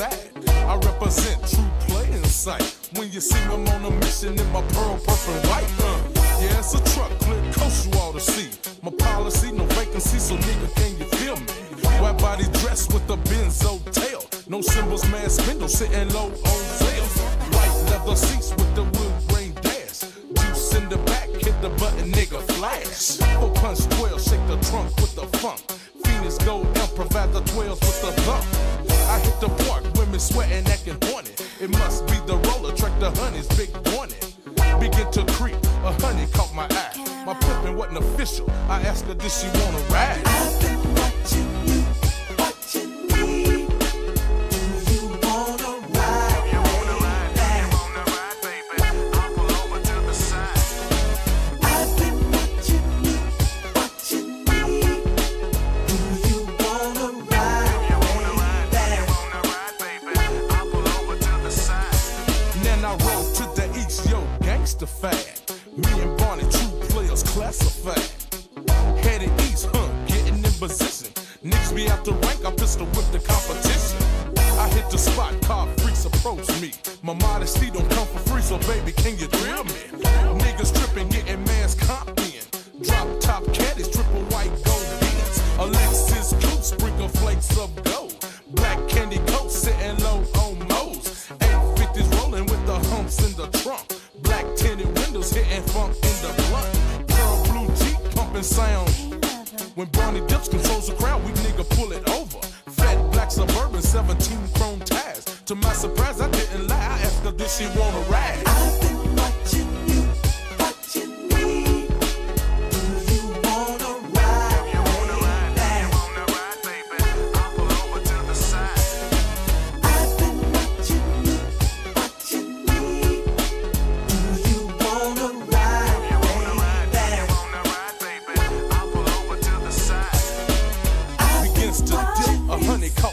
I represent true play in sight. When you see I'm on a mission in my pearl, purple, and white. Uh, yeah, it's a truck, clear coast you ought to see. My policy, no vacancy, so nigga, can you feel me? White body dressed with a benzo tail. No symbols, man, spindle sitting low on sales. White leather seats with the wood grain dash. Juice in the back, hit the button, nigga, flash. Four punch 12, shake the trunk with the funk. Phoenix go and provide the 12s with the thump. Sweating, acting horny. It must be the roller track, the honey's big warning. Begin to creep, a honey caught my eye. My pimpin' wasn't official. I asked her, did she wanna ride? I've been watching fad. Me and Barney, true players classified. Headed east, huh, getting in position. Niggas be out the rank, I pistol whip the competition. I hit the spot, car freaks approach me. My modesty don't come for free, so baby, can you drill me? Niggas tripping, getting man's hitting funk in the blunt. Pearl blue Jeep pumping sound. When Barney dips controls the crowd, we nigga pull it over. Fat black suburban, 17 chrome tires. To my surprise, I didn't lie. I asked her, did she wanna